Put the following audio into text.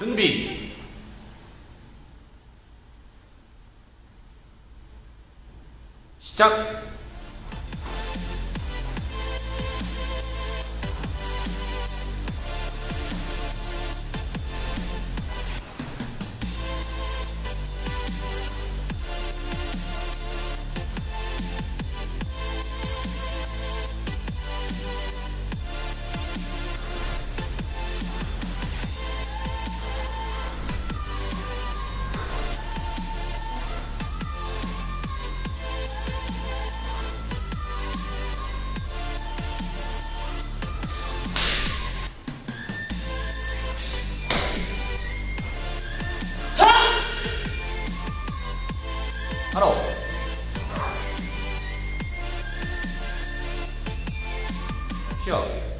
준비. 시작. ハロー笑